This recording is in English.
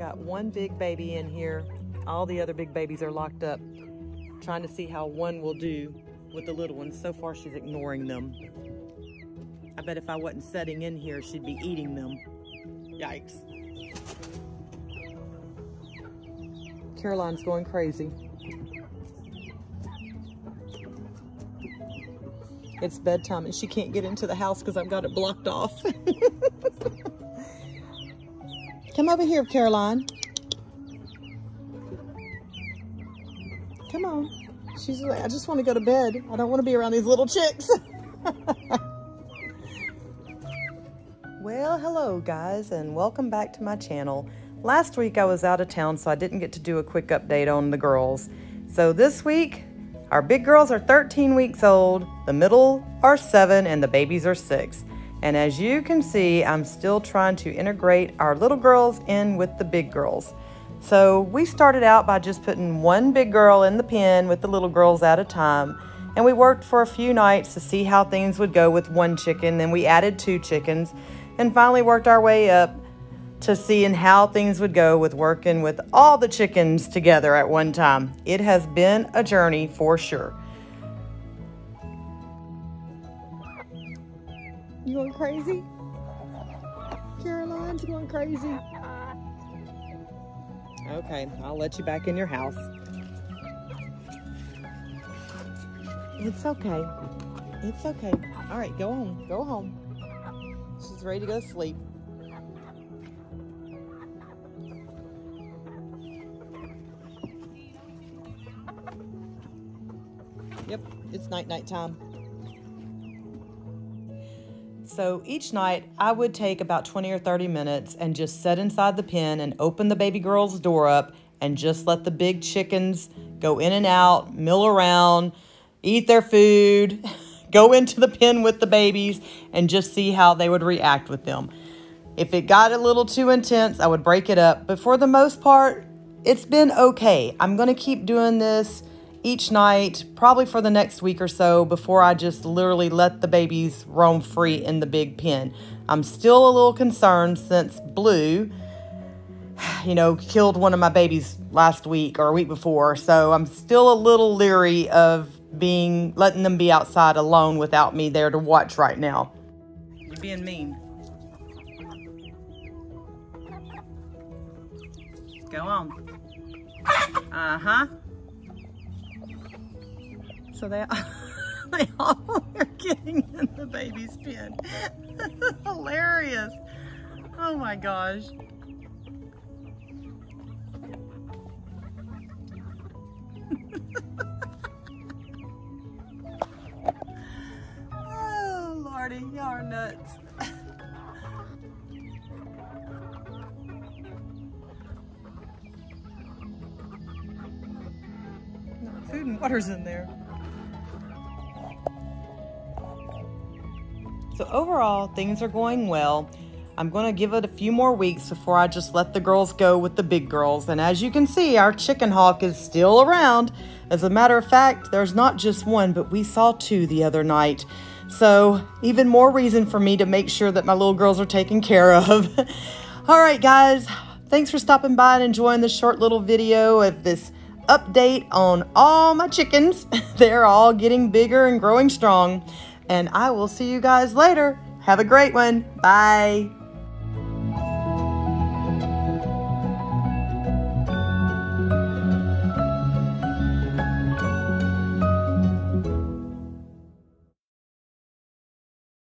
got one big baby in here. All the other big babies are locked up. Trying to see how one will do with the little ones. So far, she's ignoring them. I bet if I wasn't setting in here, she'd be eating them. Yikes. Caroline's going crazy. It's bedtime and she can't get into the house because I've got it blocked off. Come over here, Caroline. Come on. She's like, I just want to go to bed. I don't want to be around these little chicks. well, hello guys, and welcome back to my channel. Last week I was out of town, so I didn't get to do a quick update on the girls. So this week, our big girls are 13 weeks old, the middle are seven, and the babies are six. And as you can see, I'm still trying to integrate our little girls in with the big girls. So we started out by just putting one big girl in the pen with the little girls at a time. And we worked for a few nights to see how things would go with one chicken. Then we added two chickens and finally worked our way up to seeing how things would go with working with all the chickens together at one time. It has been a journey for sure. You going crazy? Caroline's going crazy. Okay, I'll let you back in your house. It's okay. It's okay. All right, go home. Go home. She's ready to go to sleep. Yep, it's night night time. So each night I would take about 20 or 30 minutes and just sit inside the pen and open the baby girl's door up and just let the big chickens go in and out, mill around, eat their food, go into the pen with the babies and just see how they would react with them. If it got a little too intense, I would break it up. But for the most part, it's been okay. I'm going to keep doing this each night, probably for the next week or so, before I just literally let the babies roam free in the big pen. I'm still a little concerned since Blue, you know, killed one of my babies last week or a week before. So I'm still a little leery of being letting them be outside alone without me there to watch right now. You're being mean. Go on. Uh-huh. So they, they all are getting in the baby's pen. hilarious. Oh my gosh. oh, Lordy, y'all are nuts. food and water's in there. So overall, things are going well. I'm going to give it a few more weeks before I just let the girls go with the big girls. And as you can see, our chicken hawk is still around. As a matter of fact, there's not just one, but we saw two the other night. So even more reason for me to make sure that my little girls are taken care of. All right, guys, thanks for stopping by and enjoying this short little video of this update on all my chickens. They're all getting bigger and growing strong and I will see you guys later. Have a great one. Bye.